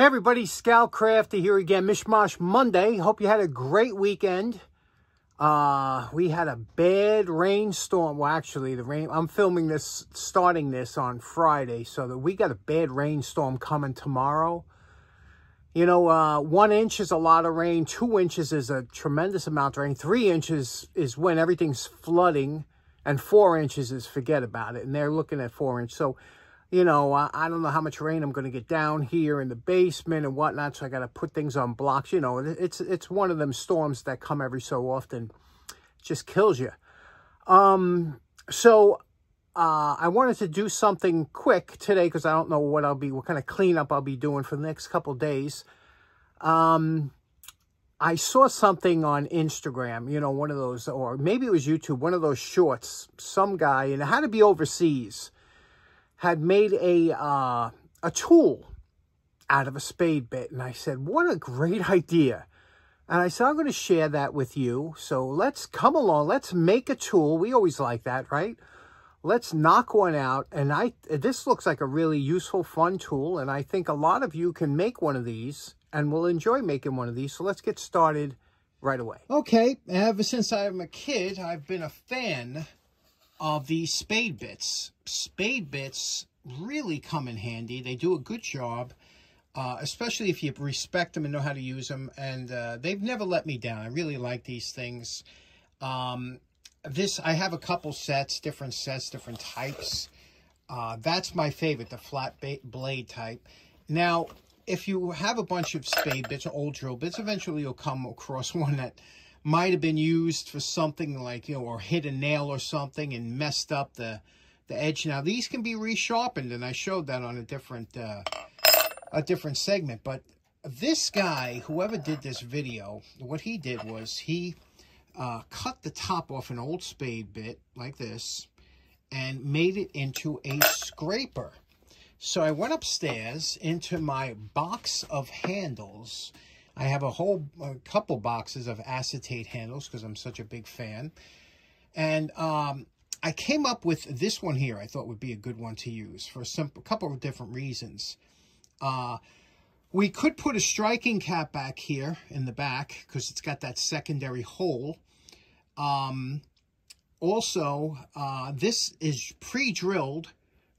Hey everybody, ScoutCrafter here again, Mishmash Monday. Hope you had a great weekend. Uh, we had a bad rainstorm. Well, actually, the rain, I'm filming this, starting this on Friday, so that we got a bad rainstorm coming tomorrow. You know, uh, one inch is a lot of rain. Two inches is a tremendous amount of rain. Three inches is when everything's flooding. And four inches is forget about it. And they're looking at four inch. So you know, I, I don't know how much rain I'm going to get down here in the basement and whatnot, so I got to put things on blocks. You know, it's it's one of them storms that come every so often. Just kills you. Um, so uh, I wanted to do something quick today because I don't know what I'll be, what kind of cleanup I'll be doing for the next couple days. Um, I saw something on Instagram, you know, one of those, or maybe it was YouTube, one of those shorts, some guy, and it had to be overseas had made a, uh, a tool out of a spade bit. And I said, what a great idea. And I said, I'm going to share that with you. So let's come along. Let's make a tool. We always like that, right? Let's knock one out. And I this looks like a really useful, fun tool. And I think a lot of you can make one of these and will enjoy making one of these. So let's get started right away. Okay, ever since I'm a kid, I've been a fan of the spade bits. Spade bits really come in handy. They do a good job, uh, especially if you respect them and know how to use them. And uh, they've never let me down. I really like these things. Um, this, I have a couple sets, different sets, different types. Uh, that's my favorite, the flat blade type. Now, if you have a bunch of spade bits old drill bits, eventually you'll come across one that might have been used for something like, you know, or hit a nail or something and messed up the, the edge. Now, these can be resharpened, and I showed that on a different, uh, a different segment. But this guy, whoever did this video, what he did was he uh, cut the top off an old spade bit like this and made it into a scraper. So I went upstairs into my box of handles I have a whole a couple boxes of acetate handles because I'm such a big fan. And um, I came up with this one here I thought would be a good one to use for a simple, couple of different reasons. Uh, we could put a striking cap back here in the back because it's got that secondary hole. Um, also, uh, this is pre-drilled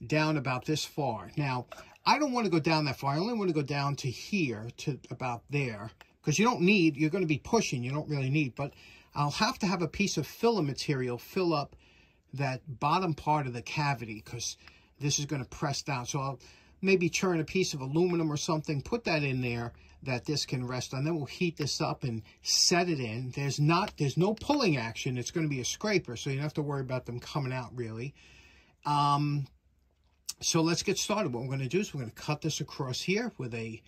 down about this far. Now, I don't want to go down that far. I only want to go down to here, to about there, because you don't need, you're going to be pushing, you don't really need, but I'll have to have a piece of filler material fill up that bottom part of the cavity, because this is going to press down. So I'll maybe turn a piece of aluminum or something, put that in there that this can rest on. Then we'll heat this up and set it in. There's not, there's no pulling action. It's going to be a scraper, so you don't have to worry about them coming out really. Um, so let's get started. What we're going to do is we're going to cut this across here with a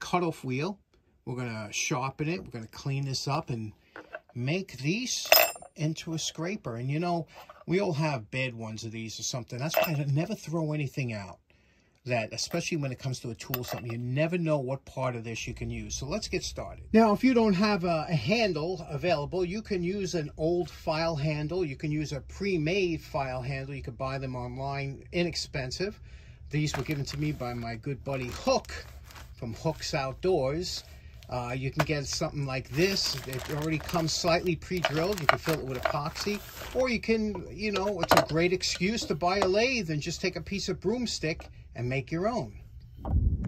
cutoff wheel. We're going to sharpen it. We're going to clean this up and make these into a scraper. And you know, we all have bad ones of these or something. That's why I never throw anything out that, especially when it comes to a tool, something you never know what part of this you can use. So let's get started. Now, if you don't have a, a handle available, you can use an old file handle. You can use a pre-made file handle. You can buy them online, inexpensive. These were given to me by my good buddy Hook from Hooks Outdoors. Uh, you can get something like this. It already comes slightly pre-drilled. You can fill it with epoxy. Or you can, you know, it's a great excuse to buy a lathe and just take a piece of broomstick and make your own.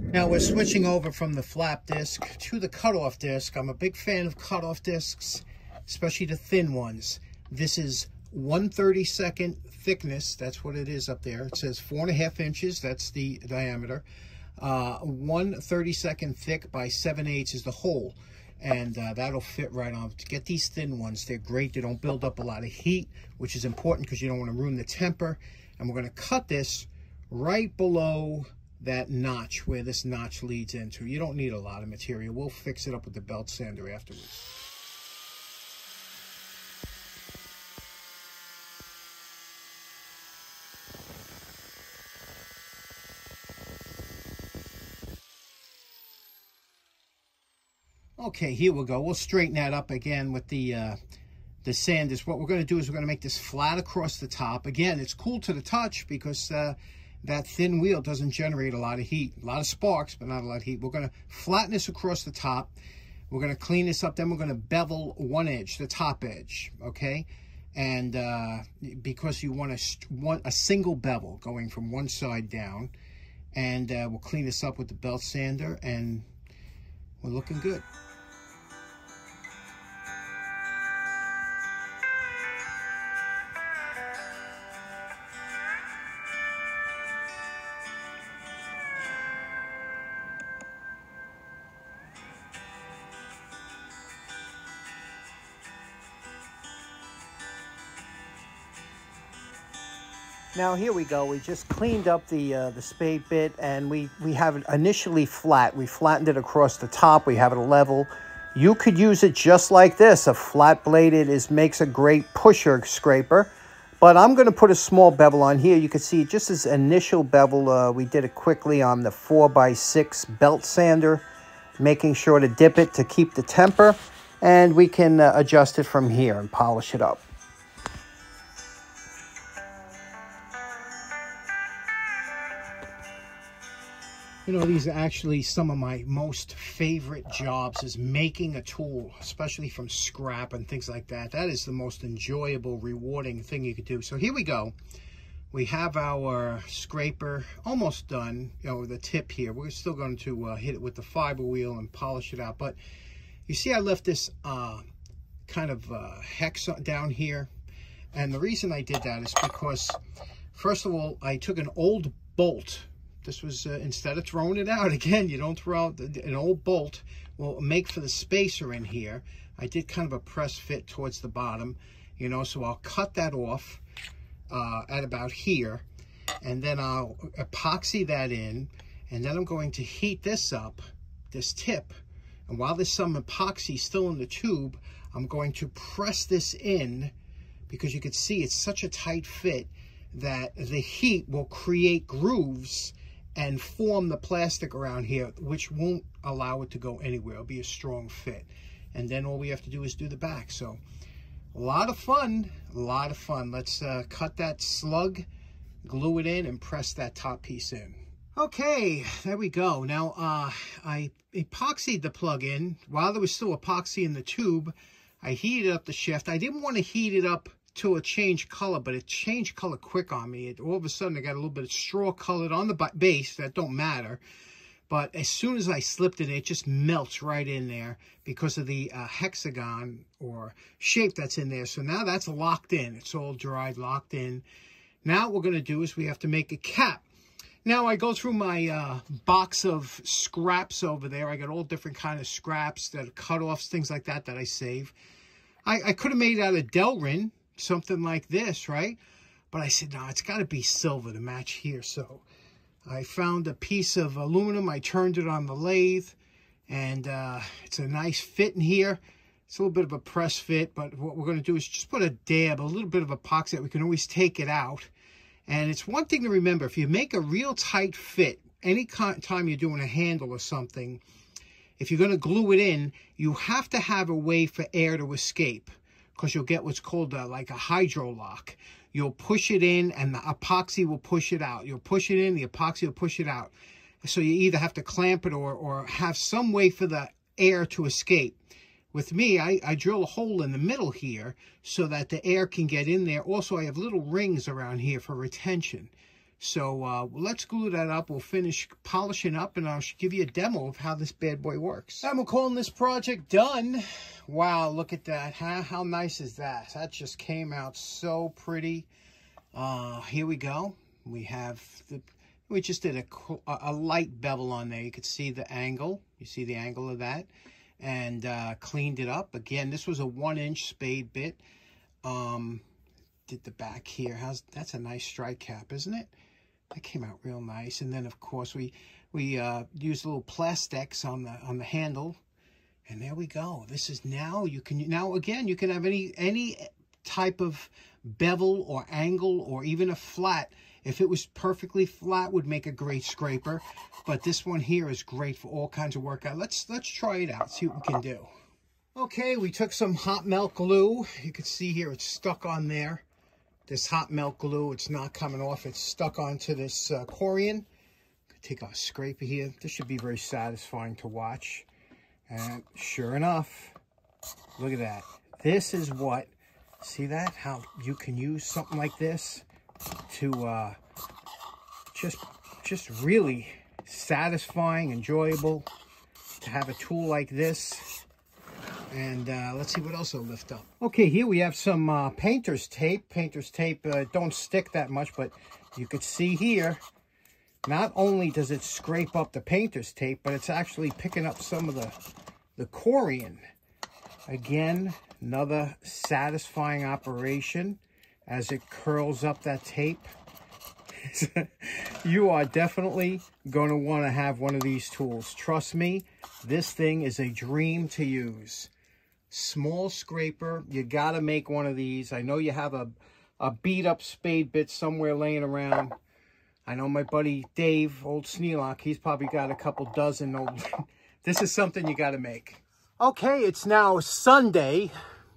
Now we're switching over from the flap disc to the cutoff disc. I'm a big fan of cutoff discs, especially the thin ones. This is 132nd thickness. That's what it is up there. It says four and a half inches. That's the diameter. Uh, 132nd thick by 7 eighths is the hole. And uh, that'll fit right on. To get these thin ones, they're great. They don't build up a lot of heat, which is important because you don't want to ruin the temper. And we're going to cut this right below that notch where this notch leads into. You don't need a lot of material. We'll fix it up with the belt sander afterwards. Okay, here we go. We'll straighten that up again with the uh, the sanders. What we're going to do is we're going to make this flat across the top. Again, it's cool to the touch because uh, that thin wheel doesn't generate a lot of heat. A lot of sparks, but not a lot of heat. We're going to flatten this across the top. We're going to clean this up. Then we're going to bevel one edge, the top edge, okay? And uh, because you want a, want a single bevel going from one side down. And uh, we'll clean this up with the belt sander and we're looking good. Now here we go. We just cleaned up the uh, the spade bit and we, we have it initially flat. We flattened it across the top. We have it level. You could use it just like this. A flat bladed is makes a great pusher scraper. But I'm going to put a small bevel on here. You can see just as initial bevel, uh, we did it quickly on the 4x6 belt sander, making sure to dip it to keep the temper. And we can uh, adjust it from here and polish it up. You know, these are actually some of my most favorite jobs is making a tool, especially from scrap and things like that. That is the most enjoyable, rewarding thing you could do. So here we go. We have our scraper almost done, you know, the tip here. We're still going to uh, hit it with the fiber wheel and polish it out. But you see I left this uh, kind of uh, hex down here. And the reason I did that is because, first of all, I took an old bolt this was, uh, instead of throwing it out, again, you don't throw out an old bolt. Will make for the spacer in here. I did kind of a press fit towards the bottom, you know, so I'll cut that off uh, at about here. And then I'll epoxy that in. And then I'm going to heat this up, this tip. And while there's some epoxy still in the tube, I'm going to press this in because you can see it's such a tight fit that the heat will create grooves and form the plastic around here, which won't allow it to go anywhere. It'll be a strong fit. And then all we have to do is do the back. So a lot of fun, a lot of fun. Let's uh, cut that slug, glue it in, and press that top piece in. Okay, there we go. Now, uh, I epoxied the plug in. While there was still epoxy in the tube, I heated up the shaft. I didn't want to heat it up to a change color, but it changed color quick on me. It, all of a sudden, I got a little bit of straw colored on the base. That don't matter. But as soon as I slipped it, it just melts right in there because of the uh, hexagon or shape that's in there. So now that's locked in. It's all dried, locked in. Now what we're going to do is we have to make a cap. Now I go through my uh, box of scraps over there. I got all different kind of scraps that cut-offs, things like that that I save. I, I could have made it out of Delrin, something like this, right? But I said, no, it's got to be silver to match here. So I found a piece of aluminum. I turned it on the lathe, and uh, it's a nice fit in here. It's a little bit of a press fit, but what we're going to do is just put a dab, a little bit of epoxy. We can always take it out. And it's one thing to remember, if you make a real tight fit, any time you're doing a handle or something, if you're going to glue it in, you have to have a way for air to escape because you'll get what's called a, like a hydro lock. You'll push it in and the epoxy will push it out. You'll push it in, the epoxy will push it out. So you either have to clamp it or, or have some way for the air to escape. With me, I, I drill a hole in the middle here so that the air can get in there. Also, I have little rings around here for retention. So uh, let's glue that up. We'll finish polishing up and I'll give you a demo of how this bad boy works. I'm calling this project done. Wow, look at that. How, how nice is that? That just came out so pretty. Uh, here we go. We have the, we just did a, a light bevel on there. You could see the angle. You see the angle of that. And uh, cleaned it up. Again, this was a one inch spade bit. Um, did the back here. How's That's a nice strike cap, isn't it? That came out real nice. And then, of course, we we uh, used little plastics on the on the handle. And there we go. This is now, you can, now again, you can have any any type of bevel or angle or even a flat. If it was perfectly flat, would make a great scraper. But this one here is great for all kinds of workout. Let's, let's try it out, see what we can do. Okay, we took some hot melt glue. You can see here it's stuck on there. This hot melt glue. It's not coming off. It's stuck onto this uh, Corian. Take a scraper here. This should be very satisfying to watch. And sure enough, look at that. This is what, see that? How you can use something like this to uh, just, just really satisfying, enjoyable to have a tool like this. And uh, let's see what else I'll lift up. Okay, here we have some uh, painter's tape. Painter's tape uh, don't stick that much, but you could see here, not only does it scrape up the painter's tape, but it's actually picking up some of the, the Corian. Again, another satisfying operation as it curls up that tape. you are definitely going to want to have one of these tools. Trust me, this thing is a dream to use. Small scraper, you got to make one of these. I know you have a, a beat up spade bit somewhere laying around. I know my buddy Dave, old Sneelock, he's probably got a couple dozen old... this is something you got to make. Okay, it's now Sunday,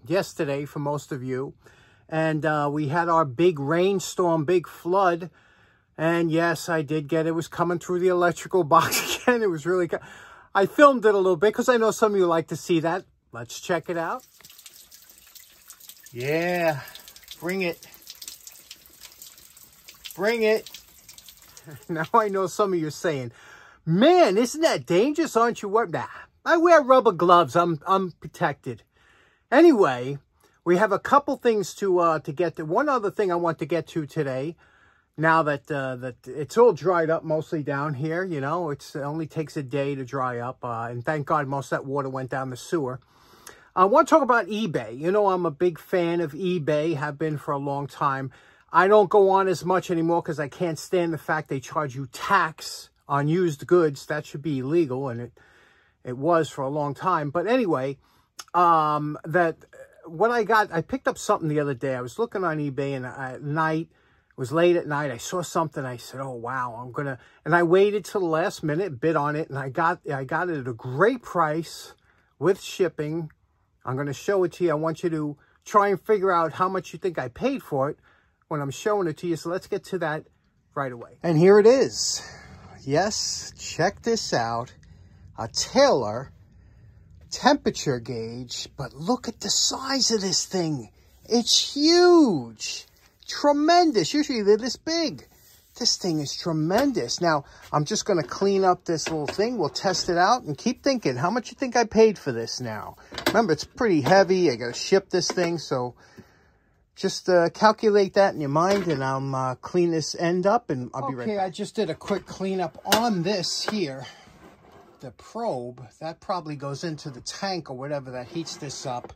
yesterday for most of you. And uh, we had our big rainstorm, big flood. And yes, I did get it. was coming through the electrical box again. It was really... I filmed it a little bit because I know some of you like to see that. Let's check it out. Yeah, bring it. Bring it. now I know some of you are saying, man, isn't that dangerous? Aren't you? What? Nah, I wear rubber gloves. I'm I'm protected. Anyway, we have a couple things to uh, to get to. One other thing I want to get to today now that uh, that it's all dried up mostly down here, you know, it's, it only takes a day to dry up. Uh, and thank God most of that water went down the sewer. I want to talk about eBay. You know, I'm a big fan of eBay, have been for a long time. I don't go on as much anymore because I can't stand the fact they charge you tax on used goods. That should be illegal, and it it was for a long time. But anyway, um, that what I got, I picked up something the other day. I was looking on eBay and at night, it was late at night. I saw something. I said, oh, wow, I'm going to, and I waited till the last minute, bid on it, and I got, I got it at a great price with shipping. I'm going to show it to you. I want you to try and figure out how much you think I paid for it when I'm showing it to you. So let's get to that right away. And here it is. Yes, check this out. A Taylor temperature gauge, but look at the size of this thing. It's huge tremendous. Usually they're this big. This thing is tremendous. Now, I'm just going to clean up this little thing. We'll test it out and keep thinking. How much you think I paid for this now? Remember, it's pretty heavy. I got to ship this thing. So just uh, calculate that in your mind and I'll uh, clean this end up and I'll be right Okay, I just did a quick cleanup on this here. The probe, that probably goes into the tank or whatever that heats this up.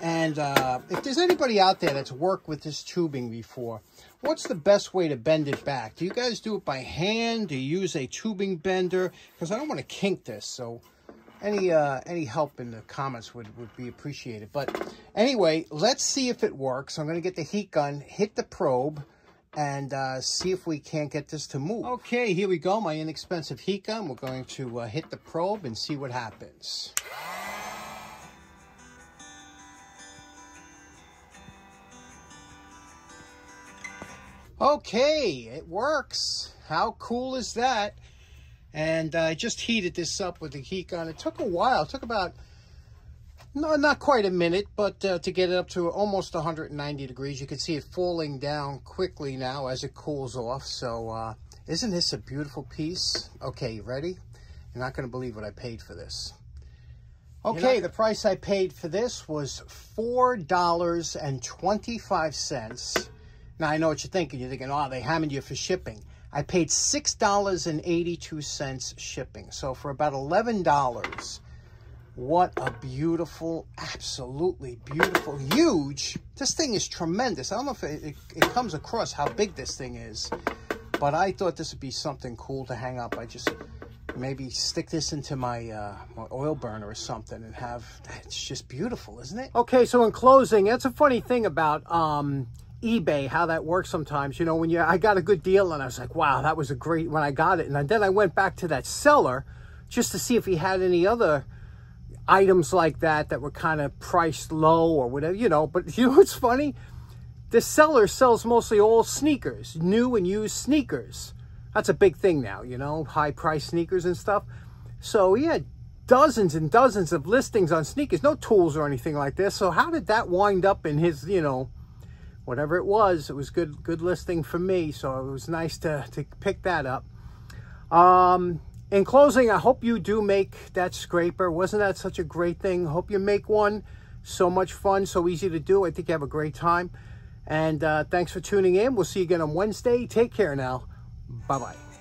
And uh, if there's anybody out there that's worked with this tubing before, what's the best way to bend it back? Do you guys do it by hand? Do you use a tubing bender? Because I don't want to kink this, so any uh, any help in the comments would, would be appreciated. But anyway, let's see if it works. I'm going to get the heat gun, hit the probe, and uh, see if we can't get this to move. Okay, here we go, my inexpensive heat gun. We're going to uh, hit the probe and see what happens. Okay, it works. How cool is that? And I just heated this up with the heat gun. It took a while. It took about, no, not quite a minute, but uh, to get it up to almost 190 degrees. You can see it falling down quickly now as it cools off. So uh, isn't this a beautiful piece? Okay, you ready? You're not going to believe what I paid for this. Okay, the price I paid for this was $4.25 now, I know what you're thinking. You're thinking, oh, they hammered you for shipping. I paid $6.82 shipping. So for about $11, what a beautiful, absolutely beautiful, huge. This thing is tremendous. I don't know if it, it, it, comes across how big this thing is, but I thought this would be something cool to hang up. I just maybe stick this into my, uh, my oil burner or something and have, it's just beautiful, isn't it? Okay, so in closing, that's a funny thing about um, eBay, how that works sometimes. You know, when you, I got a good deal and I was like, wow, that was a great, when I got it. And then I went back to that seller just to see if he had any other items like that that were kind of priced low or whatever, you know. But you know what's funny? this seller sells mostly all sneakers, new and used sneakers. That's a big thing now, you know, high price sneakers and stuff. So he had dozens and dozens of listings on sneakers, no tools or anything like this. So how did that wind up in his, you know, whatever it was, it was good, good listing for me. So it was nice to, to pick that up. Um, in closing, I hope you do make that scraper. Wasn't that such a great thing? Hope you make one. So much fun, so easy to do. I think you have a great time. And uh, thanks for tuning in. We'll see you again on Wednesday. Take care now. Bye-bye.